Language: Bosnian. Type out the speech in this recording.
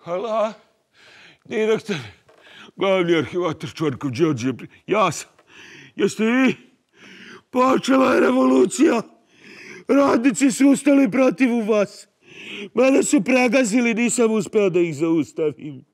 Hala, direktor, glavni arhivator Čvarkov Đorđe. Ja sam. Jeste vi? Počela je revolucija. Radnici su ustali protiv vas. Mene su pregazili, nisam uspeo da ih zaustavim.